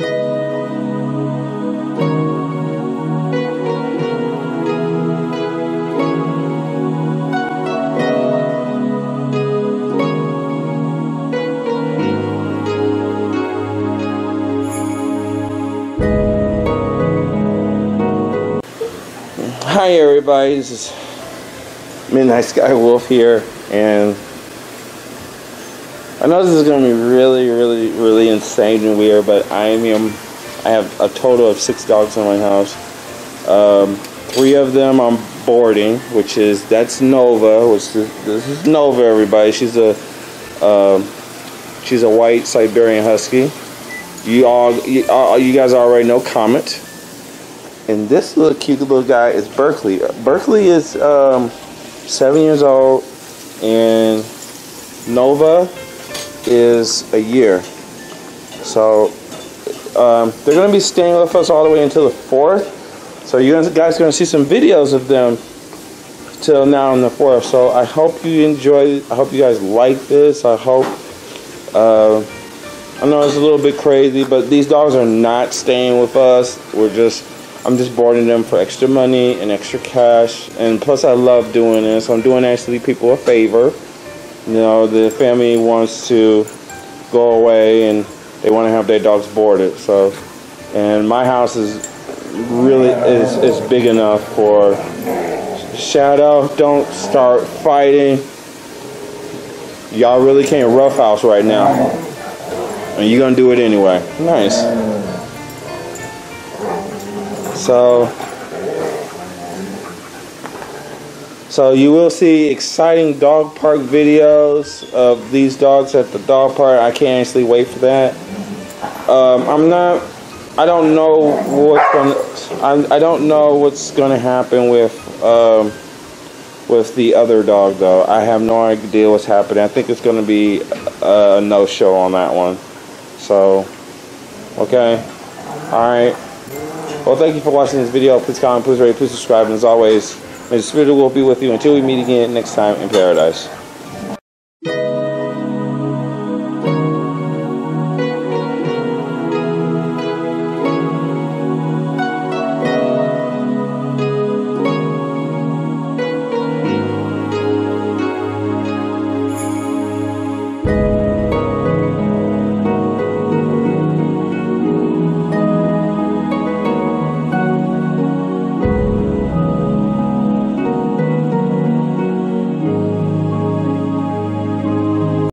Hi everybody, this is Midnight Sky Wolf here, and I know this is going to be really, really, really insane and weird, but I am, I have a total of six dogs in my house. Um, three of them I'm boarding, which is, that's Nova, which is, this is Nova everybody, she's a, um, she's a white Siberian Husky. You all, you, you guys already know Comet and this little cute little guy is Berkeley. Berkeley is um, seven years old, and Nova is a year. So um, they're going to be staying with us all the way until the fourth. So you guys are going to see some videos of them till now on the fourth. So I hope you enjoy. I hope you guys like this. I hope. Uh, I know it's a little bit crazy, but these dogs are not staying with us. We're just I'm just boarding them for extra money and extra cash. And plus, I love doing this. I'm doing actually people a favor. You know, the family wants to go away and they want to have their dogs boarded. So, and my house is really is is big enough for Shadow. Don't start fighting. Y'all really can't roughhouse right now. And you're gonna do it anyway. Nice. So, so you will see exciting dog park videos of these dogs at the dog park. I can't actually wait for that. Um, I'm not. I don't know what's going. I I don't know what's going to happen with um, with the other dog though. I have no idea what's happening. I think it's going to be a, a no show on that one. So, okay, all right. Well, thank you for watching this video. Please comment, please rate, please subscribe, and as always, may the spirit will be with you until we meet again next time in paradise.